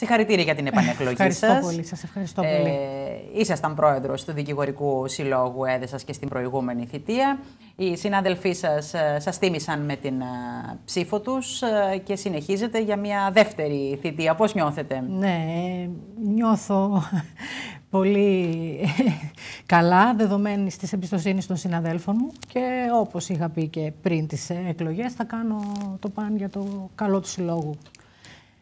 Συγχαρητήρια για την επανεκλογή σας. Ευχαριστώ πολύ. Σας ευχαριστώ πολύ. Ε, ήσασταν πρόεδρος του Δικηγορικού Συλλόγου Έδεσας και στην προηγούμενη θητεία. Οι συνάδελφοί σας ε, σας τίμησαν με την ε, ψήφο τους ε, και συνεχίζετε για μια δεύτερη θητεία. Πώς νιώθετε, Ναι, νιώθω πολύ καλά, δεδομένη της εμπιστοσύνης των συναδέλφων μου και όπως είχα πει και πριν τις εκλογές θα κάνω το παν για το καλό του συλλόγου.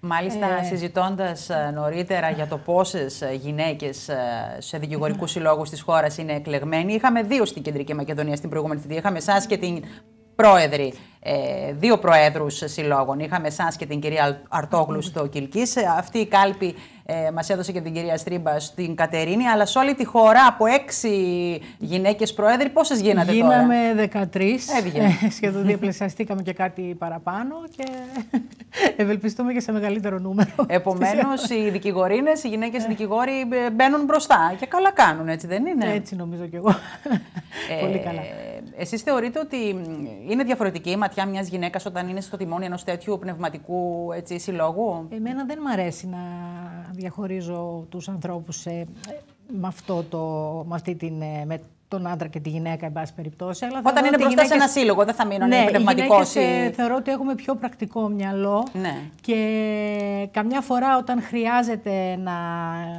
Μάλιστα, ε... συζητώντας νωρίτερα για το πόσες γυναίκες σε δικηγορικούς συλλόγους της χώρας είναι εκλεγμένοι, είχαμε δύο στην Κεντρική Μακεδονία στην προηγούμενη θητεία. Είχαμε εσάς και την πρόεδρη, ε, δύο προέδρους συλλόγων. Είχαμε εσάς και την κυρία Αρτόγλου στο Κιλκή. Αυτή η κάλπη ε, μας έδωσε και την κυρία Στρίμπα στην Κατερίνη. Αλλά σε όλη τη χώρα από έξι γυναίκες πρόεδροι, πόσες γίνατε Γίναμε τώρα. 13. Ε, σχεδόν διαπλασιαστήκαμε και κάτι παραπάνω και ευελπιστούμε και σε μεγαλύτερο νούμερο. Επομένως, οι δικηγορίνες, οι γυναίκες ε. δικηγόροι ε, μπαίνουν μπροστά και καλά κάνουν, έτσι δεν είναι; Έτσι νομίζω κι εγώ. Ε, Πολύ καλά. Εσείς θεωρείτε ότι είναι διαφορετική η ματιά μιας γυναίκας όταν είναι στο τιμόνι ενός τέτοιου πνευματικού έτσι, συλλόγου; Εμένα δεν μ' αρέσει να διαχωρίζω τους ανθρώπους με, αυτό το, με αυτή την, με τον άντρα και τη γυναίκα, εν πάση περιπτώσει. Αλλά Όταν είναι μπροστά γυναίκες... σε ένα σύλλογο, δεν θα μείνουν ναι, πνευματικό. ή... θεωρώ ότι έχουμε πιο πρακτικό μυαλό ναι. και καμιά φορά όταν χρειάζεται να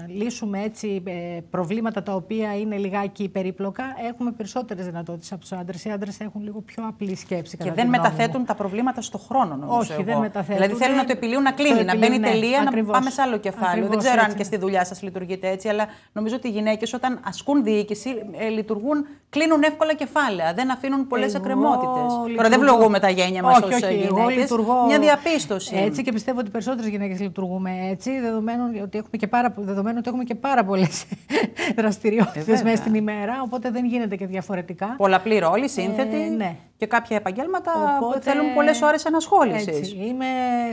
λύσουμε έτσι ε, προβλήματα τα οποία είναι λιγάκι περίπλοκα, έχουμε περισσότερες δυνατότητες από τους άντρες. Οι άντρες έχουν λίγο πιο απλή σκέψη. Και δεν μεταθέτουν τα προβλήματα στο χρόνο, νομίζω. Όχι, εγώ. δεν μεταθέτουν. Δηλαδή θέλουν να το επιλύουν να κλείνει, να μπαίνει ναι, τελεία, να πάμε σε άλλο κεφάλαιο. δεν ξέρω αν και στη δουλειά σας λειτουργείτε έτσι, αλλά νομίζω ότι οι γυναίκες όταν ασκούν διοίκηση ε, λειτουργούν λειτουργούν, κλείνουν εύκολα κεφάλαια. Δεν αφήνουν πολλές εκκρεμότητες. Τώρα δεν βλογούμε τα γένια μας ως γυναίκες. Μια διαπίστωση. Έτσι και πιστεύω ότι περισσότερες γυναίκες λειτουργούμε έτσι, δεδομένου ότι έχουμε και πάρα, δεδομένου ότι έχουμε και πάρα πολλές δραστηριότητες ε, μέσα στην ημέρα. Οπότε δεν γίνεται και διαφορετικά. Πολλαπλή ρόλη, σύνθετη. Ε, ναι. Και κάποια επαγγέλματα Οπότε, θέλουν πολλές ώρες ενασχόληση. Είμαι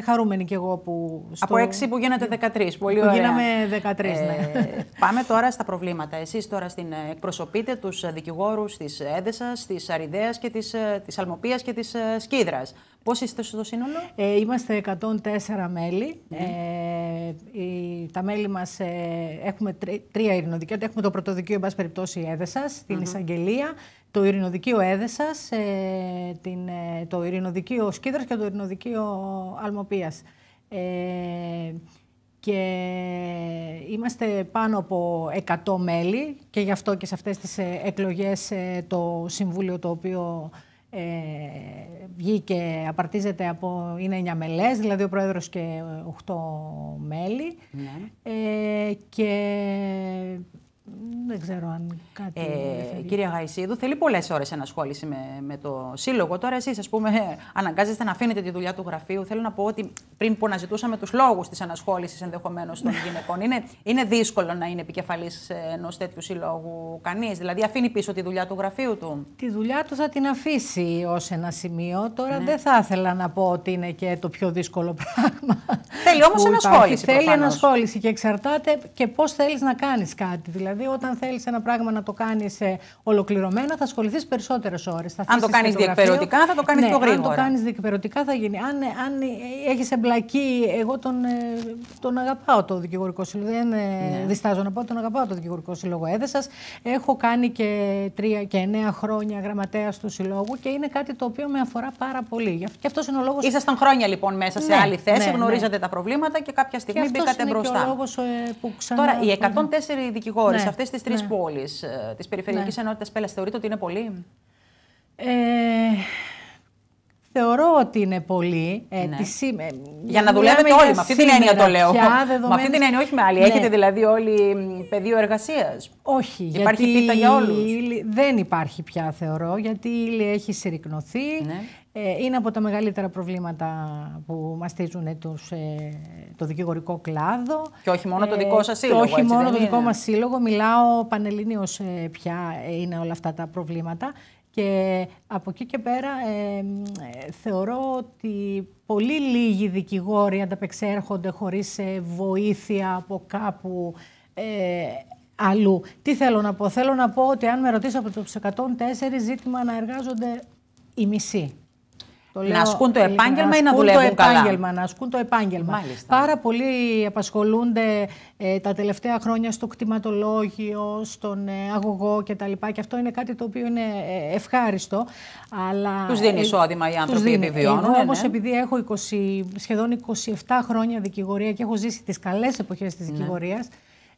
χαρούμενη κι εγώ που. Στο... Από έξι που γίνατε 13. Πολύ ωραία. Γίναμε 13, ναι. Ε, πάμε τώρα στα προβλήματα. Εσείς τώρα στην εκπροσωπείτε τους δικηγόρους της Έδεσας, της Αριδαία και της της Αλμοπίας και της Σκύδρα. Πώς είστε στο σύνολο, ε, Είμαστε 104 μέλη. Ναι. Ε, τα μέλη μας ε, έχουμε τρία ειρηνοδικεία. Έχουμε το πρωτοδικείο, εν πάση περιπτώσει, Έδεσας, την εισαγγελία, το ειρηνοδικείο Έδεσας, ε, ε, το ειρηνοδικείο Σκύδρα και το ειρηνοδικείο Αλμοπίας. Ε, και είμαστε πάνω από 100 μέλη και γι' αυτό και σε αυτές τις ε, εκλογές ε, το Συμβούλιο το οποίο ε, βγήκε, απαρτίζεται από, είναι 9 μελές, δηλαδή ο Πρόεδρος και 8 μέλη. Ναι. Ε, και δεν ξέρω αν κάτι. Ε, κυρία Γαϊσίδου, θέλει πολλές ώρες ενασχόληση με, με το σύλλογο. Τώρα, εσείς, ας πούμε, αναγκάζεστε να αφήνετε τη δουλειά του γραφείου. Θέλω να πω ότι πριν που αναζητούσαμε τους λόγους της ανασχόληση ενδεχομένως των γυναικών, είναι, είναι δύσκολο να είναι επικεφαλής ενός τέτοιου σύλλογου κανείς. Δηλαδή, αφήνει πίσω τη δουλειά του γραφείου του. Τη δουλειά του θα την αφήσει ως ένα σημείο. Τώρα ναι. δεν θα ήθελα να πω ότι είναι και το πιο δύσκολο πράγμα. Θέλει όμως ενασχόληση. Θέλει ενασχόληση και εξαρτάται και πώς θέλεις να κάνεις κάτι. Δηλαδή, Δηλαδή, όταν θέλεις ένα πράγμα να το κάνεις ε, ολοκληρωμένα, θα ασχοληθείς περισσότερες ώρες. Αν το κάνεις διεκπαιρεωτικά, θα το κάνεις ναι, πιο γρήγορα. Αν το κάνεις διεκπαιρεωτικά, θα γίνει. Αν, αν έχεις εμπλακεί, εγώ τον, ε, τον αγαπάω το δικηγορικό σύλλογο. Δεν ε, ναι. διστάζω να πω τον αγαπάω το δικηγορικό σύλλογο Έδεσας. Έχω κάνει και τρία και εννέα χρόνια γραμματέα του συλλόγου και είναι κάτι το οποίο με αφορά πάρα πολύ. Και αυτός είναι ο λόγο. Ήσασταν χρόνια λοιπόν μέσα σε ναι, άλλη θέση, ναι, γνωρίζατε ναι. τα προβλήματα και κάποια στιγμή και μπήκατε μπροστά. Και ο λόγος, που ξανά... Τώρα, οι 104 δικηγόροι σε αυτές τις τρεις ναι. πόλεις ε, της Περιφερειακής ναι. Ενότητας Πέλα, θεωρείτε ότι είναι πολύ; Ε, θεωρώ ότι είναι πολύ. Ε, ναι. τη, ε, για να δουλεύετε όλοι, με αυτή την έννοια το λέω. Με αυτή την έννοια, όχι με άλλη. Ναι. Έχετε δηλαδή όλοι πεδίο εργασίας; Όχι. Υπάρχει γιατί πίτα για όλους; Δεν υπάρχει πια, θεωρώ, γιατί η ύλη έχει συρρυκνωθεί. Ναι. Ε, είναι από τα μεγαλύτερα προβλήματα που μαστίζουν τους, ε, το δικηγορικό κλάδο. Και όχι μόνο το δικό σας σύλλογο, Και όχι μόνο το δικό μας σύλλογο. Μιλάω πανελληνίως πια είναι όλα αυτά τα προβλήματα. Και από εκεί και πέρα θεωρώ ότι πολύ λίγοι δικηγόροι ανταπεξέρχονται χωρίς βοήθεια από κάπου ε, αλλού. Τι θέλω να πω; Θέλω να πω ότι αν με ρωτήσω από τους 104 ζήτημα να εργάζονται οι μισοί. Το να ασκούν το επάγγελμα ή να δουλεύουν το επάγγελμα, Να ασκούν το επάγγελμα. Μάλιστα. Πάρα πολλοί απασχολούνται ε, τα τελευταία χρόνια στο κτηματολόγιο, στον ε, αγωγό κτλ. Και αυτό είναι κάτι το οποίο είναι ε, ευχάριστο. Αλλά, τους δίνει εισόδημα οι άνθρωποι που επιβιώνουν. Εγώ όμως ναι. επειδή έχω 20, σχεδόν 27 χρόνια δικηγορία και έχω ζήσει τις καλές εποχές της ναι. δικηγορίας,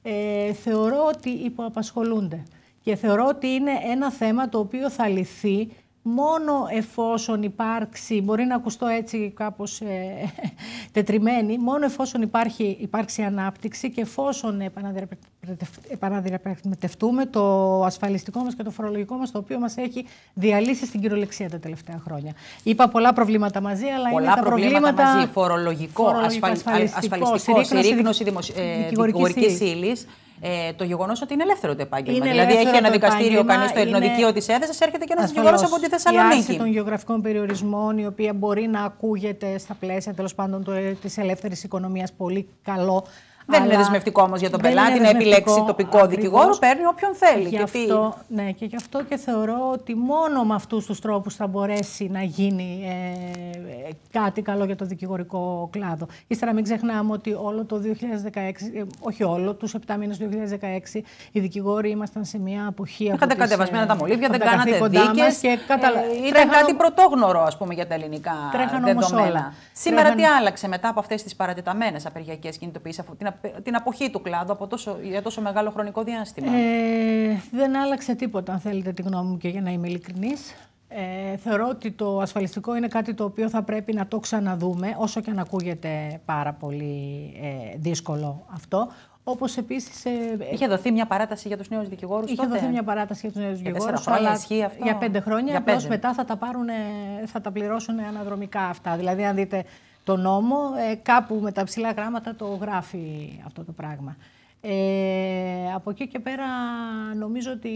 ε, θεωρώ ότι υποαπασχολούνται. Και θεωρώ ότι είναι ένα θέμα το οποίο θα λυθεί μόνο εφόσον υπάρξει, μπορεί να ακουστώ έτσι κάπως ε, τετριμένη, μόνο εφόσον υπάρχει, υπάρξει ανάπτυξη και εφόσον επαναδιαπραγματευτούμε το ασφαλιστικό μας και το φορολογικό μας, το οποίο μας έχει διαλύσει στην κυριολεξία τα τελευταία χρόνια. Είπα πολλά προβλήματα μαζί, αλλά πολλά είναι τα προβλήματα... μαζί, φορολογικό, φορολογικό ασφαλιστικό, ασφαλιστικό συρρήκνωση ε, δικηγορικής ύλης, ε, το γεγονός ότι είναι ελεύθερο το επάγγελμα. Είναι δηλαδή, έχει ένα δικαστήριο κανείς στο ελληνοδικείο της έδεσα, έρχεται και ένας δικηγόρος από τη Θεσσαλονίκη. Η των γεωγραφικών περιορισμών, η οποία μπορεί να ακούγεται στα πλαίσια τέλος πάντων της ελεύθερης οικονομίας πολύ καλό. Δεν είναι δεσμευτικό όμως για τον πελάτη να επιλέξει τοπικό ακριβώς. δικηγόρο, παίρνει όποιον θέλει. Γι αυτό, ναι, και γι' αυτό και θεωρώ ότι μόνο με αυτούς τους τρόπους θα μπορέσει να γίνει ε, κάτι καλό για το δικηγορικό κλάδο. Ύστερα, μην ξεχνάμε ότι όλο το 2016, ε, όχι όλο, τους 7 μήνες του 2016, οι δικηγόροι ήμασταν σε μια αποχή. Είχατε κατεβασμένα τα μολύβια, δεν κάνατε δίκες. Καταλα... Ε, ήταν τρέχαν... κάτι πρωτόγνωρο, ας πούμε, για τα ελληνικά δεδομένα. Όλα. Σήμερα τρέχαν... τι άλλαξε μετά από αυτές τις παρατεταμένες απεργιακές κινητοποιήσει, την την αποχή του κλάδου από τόσο, για τόσο μεγάλο χρονικό διάστημα; Ε, δεν άλλαξε τίποτα, αν θέλετε τη γνώμη μου και για να είμαι ειλικρινής. Ε, θεωρώ ότι το ασφαλιστικό είναι κάτι το οποίο θα πρέπει να το ξαναδούμε, όσο και αν ακούγεται πάρα πολύ ε, δύσκολο αυτό. Όπως επίσης. Ε, είχε δοθεί μια παράταση για τους νέους δικηγόρους. Είχε δοθεί μια παράταση για τους νέους δικηγόρους. Αλλά ισχύει αυτό; Για πέντε χρόνια. Απλώς μετά θα τα, πάρουν, θα τα πληρώσουν αναδρομικά αυτά. Δηλαδή, αν δείτε το νόμο, ε, κάπου με τα ψηλά γράμματα το γράφει αυτό το πράγμα. Ε, από εκεί και πέρα νομίζω ότι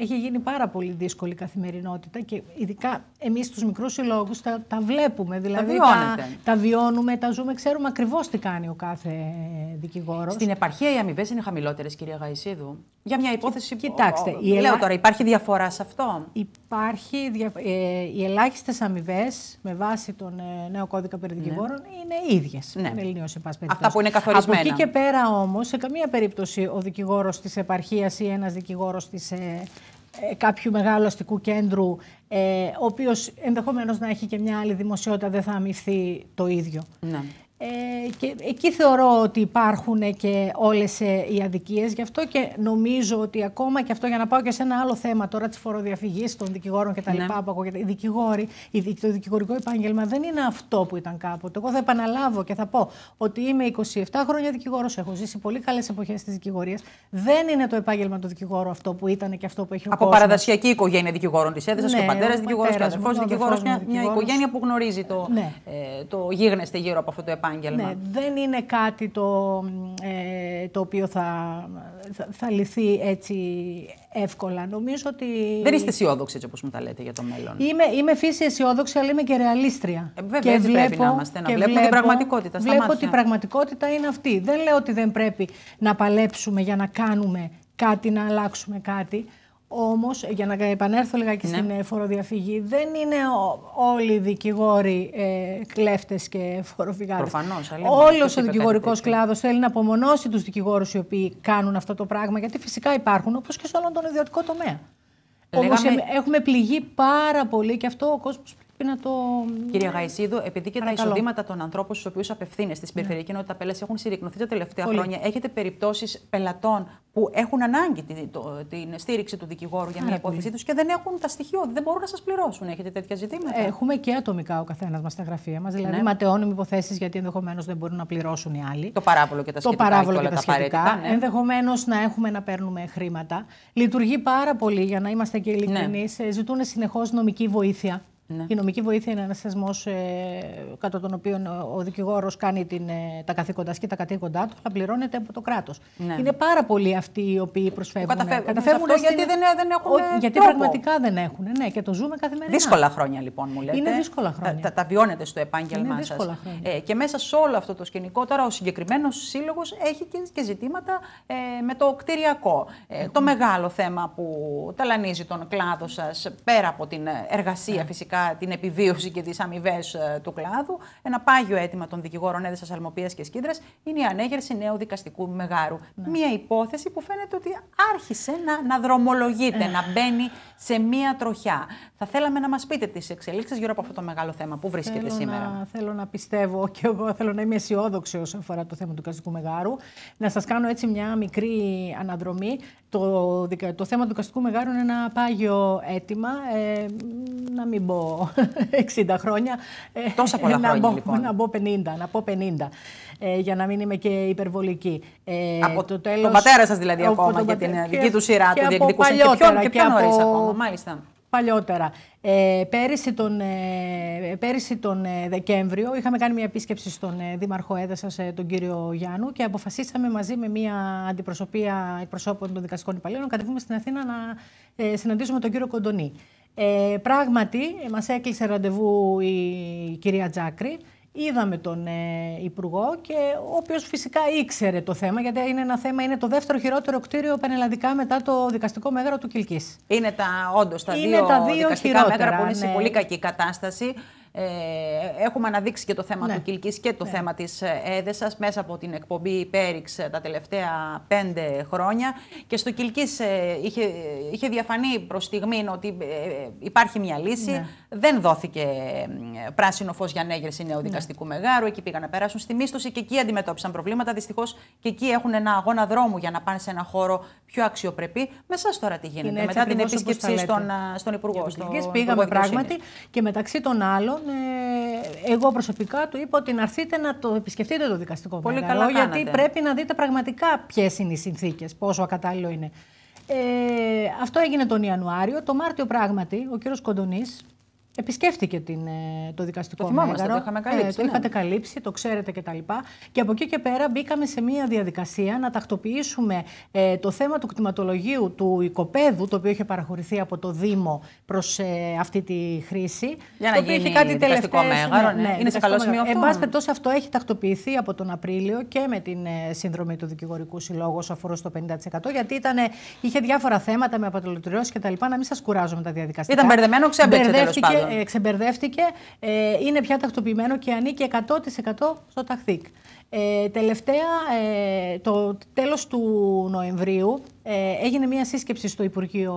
έχει γίνει πάρα πολύ δύσκολη η καθημερινότητα και ειδικά εμείς τους μικρούς συλλόγους τα, τα βλέπουμε, δηλαδή τα, τα, βιώνουμε, τα ζούμε, ξέρουμε ακριβώς τι κάνει ο κάθε δικηγόρος. Στην επαρχία οι αμοιβές είναι χαμηλότερες κυρία Γαϊσίδου. Για μια υπόθεση Κοιτάξτε, που... Λέω ελα... τώρα, υπάρχει διαφορά σε αυτό; Υπάρχει, δια... ε, οι ελάχιστες αμοιβές με βάση τον ε, νέο κώδικα περί ναι. δικηγόρων ναι. είναι ίδιες. Ναι. Αυτά που είναι καθορισμένα. Από εκεί και πέρα όμως, σε καμία περίπτωση ο δικηγόρος της επαρχίας ή ένας δικηγόρος της ε, ε, κάποιου μεγάλου αστικού κέντρου, ε, ο οποίος ενδεχομένως να έχει και μια άλλη δημοσιότητα, δεν θα αμυφθεί το ίδιο. Ναι. Ε, και εκεί θεωρώ ότι υπάρχουν και όλες ε, οι αδικίες. Γι' αυτό και νομίζω ότι ακόμα και αυτό, για να πάω και σε ένα άλλο θέμα τώρα της φοροδιαφυγής των δικηγόρων και τα ναι. λοιπά, που οι δικηγόροι, το δικηγορικό επάγγελμα δεν είναι αυτό που ήταν κάποτε. Εγώ θα επαναλάβω και θα πω ότι είμαι 27 χρόνια δικηγόρος, έχω ζήσει πολύ καλές εποχές της δικηγορίας. Δεν είναι το επάγγελμα του δικηγόρου αυτό που ήταν και αυτό που έχει ο Από κόσμος. παραδοσιακή οικογένεια δικηγόρων της έδεσας ναι, και ο πατέρας δικηγόρος και ο αδερφός δικηγόρος, μια, μια οικογένεια που γνωρίζει το, ναι. ε, το γίγνεσθε γύρω από αυτό το επάγγελμα επάγγελμα. Ναι, δεν είναι κάτι το, ε, το οποίο θα, θα, θα, λυθεί έτσι εύκολα. Νομίζω ότι... Δεν είστε αισιόδοξοι έτσι όπως μου τα λέτε για το μέλλον. Είμαι, είμαι φύση αισιόδοξη, αλλά είμαι και ρεαλίστρια. Ε, βέβαια, και βλέπω, πρέπει να είμαστε, να βλέπουμε την πραγματικότητα στα Βλέπω ότι η πραγματικότητα είναι αυτή. Δεν λέω ότι δεν πρέπει να παλέψουμε για να κάνουμε κάτι, να αλλάξουμε κάτι. Όμως, για να επανέλθω λιγάκι ναι. στην ε, φοροδιαφυγή, δεν είναι όλοι οι δικηγόροι ε, κλέφτες και φοροφυγάδες. Προφανώς. Όλος ο δικηγορικός κλάδος θέλει να απομονώσει τους δικηγόρους οι οποίοι κάνουν αυτό το πράγμα, γιατί φυσικά υπάρχουν, όπως και σε όλον τον ιδιωτικό τομέα. Λέγαμε... Όμως έχουμε πληγεί πάρα πολύ και αυτό ο κόσμος να το. Κυρία Γαϊσίδου, επειδή και Παρακαλώ. τα εισοδήματα των ανθρώπων στους οποίους απευθύνεστε στην ναι. περιφερειακή ενότητα πέλαση έχουν συρρυκνωθεί τα τελευταία Πολύ. χρόνια, έχετε περιπτώσεις πελατών που έχουν ανάγκη την, το, την στήριξη του δικηγόρου για μια υπόθεσή τους και δεν έχουν τα στοιχεία, δεν μπορούν να σας πληρώσουν; Έχετε τέτοια ζητήματα; Έχουμε και ατομικά ο καθένας μας στα γραφεία μας. Δηλαδή, ναι. ματαιώνουμε υποθέσεις γιατί ενδεχομένως δεν μπορούν να πληρώσουν οι άλλοι. Το παράβολο και τα σχετικά. Το παράβολο και, τα, σχετικά. Ναι. Ενδεχομένως να έχουμε να παίρνουμε χρήματα. Λειτουργεί πάρα πολύ, για να είμαστε και ειλικρινείς. Ναι. Ζητούν συνεχώς νομική βοήθεια. Ναι. Η νομική βοήθεια είναι ένας θεσμός ε, κατά τον οποίο ο δικηγόρος κάνει την, ε, τα καθήκοντά και τα κατοίκοντά του, αλλά πληρώνεται από το κράτος. Ναι. Είναι πάρα πολλοί αυτοί οι οποίοι προσφεύγουν. Καταφεύγουν, καταφεύγουν αυτό γιατί δεν, δεν έχουν. Ο, γιατί τρόπο. πραγματικά δεν έχουν. Ναι, και το ζούμε καθημερινά. Δύσκολα χρόνια λοιπόν, μου λέτε. Είναι δύσκολα χρόνια. Τα, τα, τα βιώνετε στο επάγγελμά σας. Ε, και μέσα σε όλο αυτό το σκηνικό, τώρα ο συγκεκριμένος σύλλογος έχει και, και ζητήματα ε, με το κτηριακό. Ε, το μεγάλο θέμα που ταλανίζει τον κλάδο σας, πέρα από την εργασία φυσικά ουσιαστικά την επιβίωση και τις αμοιβές ε, του κλάδου. Ένα πάγιο αίτημα των δικηγόρων έδεσα Αλμοπία και Σκύντρα είναι η ανέγερση νέου δικαστικού μεγάρου. Ναι. Μία υπόθεση που φαίνεται ότι άρχισε να, να δρομολογείται, να μπαίνει σε μία τροχιά. Θα θέλαμε να μας πείτε τις εξελίξεις γύρω από αυτό το μεγάλο θέμα που βρίσκεται θέλω σήμερα. Να, θέλω να πιστεύω και εγώ θέλω να είμαι αισιόδοξη όσον αφορά το θέμα του δικαστικού μεγάρου. Να σας κάνω έτσι μια μικρή αναδρομή. Το, το θέμα του δικαστικού μεγάρου είναι ένα πάγιο αίτημα. Ε, να μην πω 60 χρόνια. Ε, Τόσα πολλά να χρόνια, πω, λοιπόν. Να πω 50, να πω 50 ε, για να μην είμαι και υπερβολική. Ε, από το τέλος, τον πατέρα σας δηλαδή ακόμα, για την δική του σειρά του διεκδικούσαν και πιο, και πιο νωρίς ακόμα, μάλιστα παλιότερα. Ε, πέρυσι τον, ε, πέρυσι τον ε, Δεκέμβριο είχαμε κάνει μια επίσκεψη στον ε, Δήμαρχο Έδεσας, ε, τον κύριο Γιάννου και αποφασίσαμε μαζί με μια αντιπροσωπεία εκπροσώπων των δικαστικών υπαλλήλων να κατεβούμε στην Αθήνα να ε, συναντήσουμε τον κύριο Κοντονή. Ε, πράγματι, μας έκλεισε ραντεβού η κυρία Τζάκρη Είδαμε τον ε, Υπουργό και ο οποίος φυσικά ήξερε το θέμα, γιατί είναι ένα θέμα, είναι το δεύτερο χειρότερο κτίριο πανελλαδικά μετά το δικαστικό μέγαρο του Κιλκής. Είναι τα, όντως τα, δύο, τα δύο δικαστικά μέγαρα που είναι σε ναι. πολύ κακή κατάσταση. Ε, έχουμε αναδείξει και το θέμα ναι. του Κιλκής και το ναι. θέμα της ε, Έδεσας μέσα από την εκπομπή Υπέριξ τα τελευταία πέντε χρόνια και στο Κιλκής ε, είχε, είχε διαφανεί προς στιγμή ότι υπάρχει μια λύση. Ναι. Δεν δόθηκε πράσινο φως για ανέγερση νέου δικαστικού μεγάρου. Εκεί πήγαν να περάσουν στη μίσθωση και εκεί αντιμετώπισαν προβλήματα. Δυστυχώς και εκεί έχουν ένα αγώνα δρόμου για να πάνε σε ένα χώρο πιο αξιοπρεπή. Με εσά τώρα τι γίνεται, μετά την επίσκεψη στον, στον Υπουργό. Στο, πήγαμε πράγματι και μεταξύ των άλλων ε, εγώ προσωπικά του είπα ότι να έρθετε να το επισκεφτείτε το δικαστικό Πολύ μέγαρο, καλά γιατί πρέπει να δείτε πραγματικά ποιες είναι οι συνθήκες, πόσο ακατάλληλο είναι. Ε, αυτό έγινε τον Ιανουάριο. Το Μάρτιο πράγματι ο κύριος Κοντονής επισκέφτηκε την, ε, το δικαστικό το μέγαρο. Το, είχαμε καλύψει, ε, το ναι. είχατε καλύψει, το ξέρετε κτλ. Και, και από εκεί και πέρα μπήκαμε σε μια διαδικασία να τακτοποιήσουμε ε, το θέμα του κτηματολογίου του οικοπαίδου, το οποίο είχε παραχωρηθεί από το Δήμο προς ε, αυτή τη χρήση. Για να το γίνει κάτι δικαστικό μέγαρο. Ναι, ναι, είναι σε καλό σημείο αυτό. Εν πάση περιπτώσει, αυτό έχει τακτοποιηθεί από τον Απρίλιο και με την ε, σύνδρομη του Δικηγορικού Συλλόγου όσο αφορούσε το 50%. Γιατί ήταν, είχε διάφορα θέματα με αποτελεσματικότητα κτλ. Να μην σας κουράζω με τα διαδικαστικά. Ήταν μπερδεμένο, ξέμπλεξε τέλος πάντων ε, ξεμπερδεύτηκε, ε, είναι πια τακτοποιημένο και ανήκει 100% στο ταχθήκ. Ε, τελευταία, ε, το τέλος του Νοεμβρίου, ε, έγινε μια σύσκεψη στο Υπουργείο,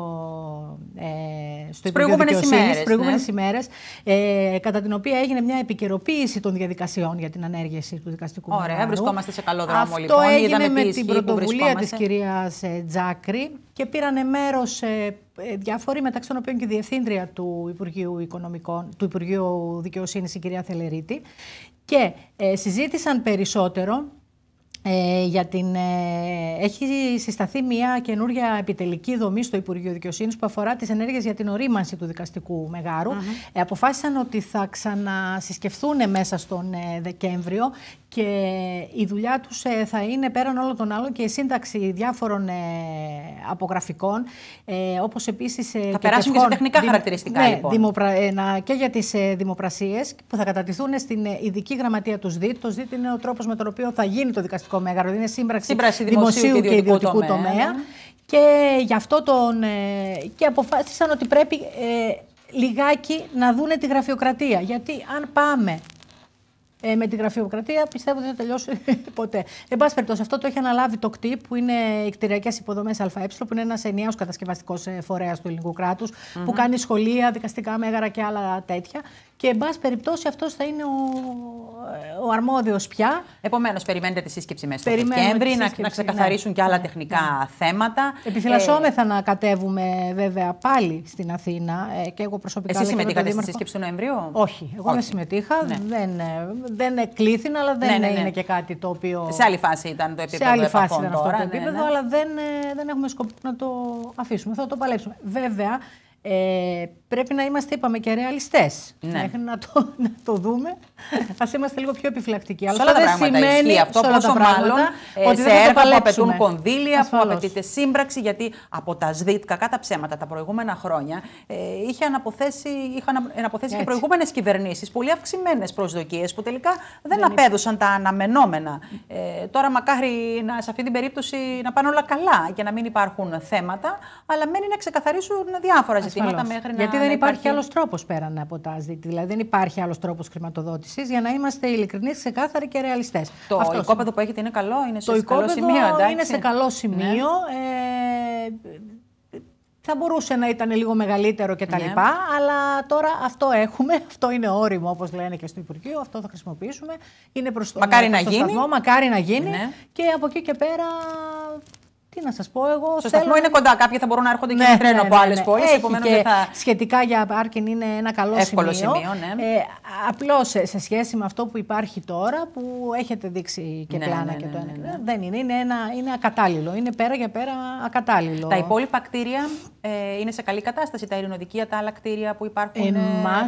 ε, στο Υπουργείο Δικαιοσύνης, προηγούμενες ναι. ημέρες, ε, κατά την οποία έγινε μια επικαιροποίηση των διαδικασιών για την ανέργεση του δικαστικού Ωραία, Ωραία, βρισκόμαστε σε καλό δρόμο Αυτό λοιπόν. έγινε Είδαμε με την πρωτοβουλία της κυρίας ε, Τζάκρη και πήρανε μέρος ε, ε, διάφοροι, μεταξύ των οποίων και η Διευθύντρια του Υπουργείου, Οικονομικών, του Υπουργείου Δικαιοσύνης, η κυρία Θελερίτη, και ε, συζήτησαν περισσότερο ε, για την, ε, έχει συσταθεί μια καινούργια επιτελική δομή στο Υπουργείο Δικαιοσύνης που αφορά τις ενέργειες για την ορίμανση του δικαστικού μεγάρου. Ε, αποφάσισαν ότι θα ξανασυσκεφθούν μέσα στον Δεκέμβριο και η δουλειά τους ε, θα είναι πέραν όλων των άλλων και η σύνταξη διάφορων ε, απογραφικών, ε, όπως επίσης... Ε, θα περάσουν και σε τεχνικά χαρακτηριστικά, ναι, λοιπόν. Δημοπρα, και για τις δημοπρασίες που θα κατατηθούν στην ειδική γραμματεία του ΣΔΙΤ. Το ΣΔΙΤ είναι ο τρόπος με τον οποίο θα γίνει το δικαστικό μέγαρο, είναι σύμπραξη, σύμπραξη δημοσίου, και ιδιωτικού, τομέα. τομέα. Και γι' αυτό τον... και αποφάσισαν ότι πρέπει λιγάκι να δούνε τη γραφειοκρατία. Γιατί αν πάμε ε, με τη γραφειοκρατία πιστεύω δεν θα τελειώσει ποτέ. Εν πάση περιπτώσει, αυτό το έχει αναλάβει το ΚΤΙΠ, που είναι οι κτηριακές υποδομές ΑΕ, που είναι ένας ενιαίος κατασκευαστικός ε, φορέας του ελληνικού κράτους, mm-hmm. που κάνει σχολεία, δικαστικά μέγαρα και άλλα τέτοια. Και, εν πάση περιπτώσει, αυτός θα είναι ο, ο αρμόδιος πια. Επομένως, περιμένετε τη σύσκεψη μέσα στο Δεκέμβρη, να, να ξεκαθαρίσουν ναι. και άλλα ναι. τεχνικά ναι. θέματα. Επιφυλασσόμεθα ε... να κατέβουμε, βέβαια, πάλι στην Αθήνα. Ε, και εγώ προσωπικά. Εσείς συμμετείχατε στη σύσκεψη του Νοεμβρίου, Όχι, εγώ δεν συμμετείχα. Ναι. Δεν, ε, δεν εκλήθην, αλλά δεν ναι, ναι, ναι. είναι και κάτι το οποίο. Σε άλλη φάση ήταν το επίπεδο. Σε άλλη φάση ήταν αυτό το επίπεδο, αλλά δεν, ε, δεν έχουμε σκοπό να το αφήσουμε. Θα το παλέψουμε. Βέβαια, ε, πρέπει να είμαστε, είπαμε, και ρεαλιστές. Ναι. Μέχρι να το, να το δούμε, ας είμαστε λίγο πιο επιφυλακτικοί. Αλλά όλα δεν σημαίνει αυτό, πόσο μάλλον ε, σε έργα που απαιτούν κονδύλια, Ασφαλώς. που απαιτείται σύμπραξη, γιατί από τα ΣΔΙΤ, κακά τα ψέματα, τα προηγούμενα χρόνια ε, είχε αναποθέσει, είχαν αναποθέσει και προηγούμενες κυβερνήσεις πολύ αυξημένες προσδοκίες που τελικά δεν, δεν απέδωσαν τα αναμενόμενα. Ε, τώρα, μακάρι να, σε αυτή την περίπτωση να πάνε όλα καλά και να μην υπάρχουν θέματα, αλλά μένει να ξεκαθαρίσουν διάφορα ζητήματα μέχρι να. Γιατί δεν υπάρχει, υπάρχει άλλος τρόπος πέραν από τα ΣΔΙΤ. Δηλαδή, δεν υπάρχει άλλος τρόπος χρηματοδότησης για να είμαστε ειλικρινείς, ξεκάθαροι και ρεαλιστές. Το Αυτός οικόπεδο που έχετε είναι καλό, είναι σε καλό σημείο. Εντάξει. Είναι σε καλό ναι. σημείο. Ναι. Ε, θα μπορούσε να ήταν λίγο μεγαλύτερο κτλ. Ναι. Αλλά τώρα αυτό έχουμε, αυτό είναι όριμο όπως λένε και στο Υπουργείο, αυτό θα χρησιμοποιήσουμε. Είναι προς το, μακάρι να γίνει. Σταθμό, μακάρι να γίνει. Ναι. Και από εκεί και πέρα τι να σας πω, εγώ. Στο σταθμό είναι κοντά. Κάποιοι θα μπορούν να έρχονται και ναι, με τρένο ναι, από ναι, άλλες ναι. πόλεις. θα... Σχετικά για Άρκιν είναι ένα καλό Εύκολο σημείο. σημείο ναι. ε, Απλώς σε, σχέση με αυτό που υπάρχει τώρα, που έχετε δείξει και ναι, πλάνα και το ένα. Δεν είναι. Είναι, ένα, είναι ακατάλληλο. Είναι πέρα για πέρα ακατάλληλο. Τα υπόλοιπα κτίρια ε, είναι σε καλή κατάσταση. Τα ειρηνοδικεία, τα άλλα κτίρια που υπάρχουν. Ε,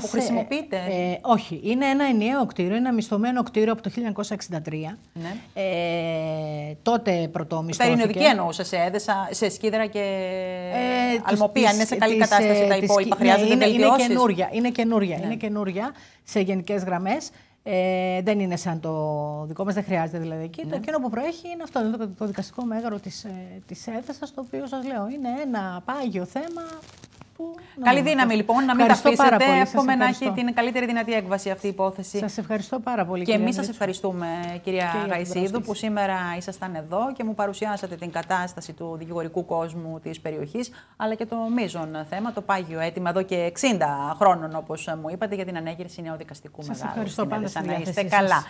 που χρησιμοποιείτε. Ε, όχι. Είναι ένα ενιαίο κτίριο. Ένα μισθωμένο κτίριο από το 1963. Ναι. Ε, τότε πρωτόμισθο. Τα ειρηνοδικεία εννοούσα σε έδεσα, σε σκίδερα και ε, αλμοπία. είναι σε καλή κατάσταση τα υπόλοιπα. Χρειάζονται ναι, είναι, είναι καινούρια. Είναι καινούρια, ναι. είναι καινούρια σε γενικές γραμμές. Ε, δεν είναι σαν το δικό μας, δεν χρειάζεται δηλαδή εκεί. Ναι. Το εκείνο που προέχει είναι αυτό, είναι το, το δικαστικό μέγαρο της της ε, έθεσα, το οποίο σας λέω είναι ένα πάγιο θέμα Καλή δύναμη λοιπόν, να μην τα αφήσετε. Εύχομαι να έχει την καλύτερη δυνατή έκβαση αυτή η υπόθεση. Σας ευχαριστώ πάρα πολύ. Και εμείς σας ευχαριστούμε, κυρία Γαϊσίδου, που σήμερα ήσασταν εδώ και μου παρουσιάσατε την κατάσταση του δικηγορικού κόσμου της περιοχής, αλλά και το μείζον θέμα, το πάγιο αίτημα εδώ και 60 χρόνων, όπως μου είπατε, για την ανέγερση νεοδικαστικού μεγάλου. Σα ευχαριστώ πάντα. Να είστε καλά.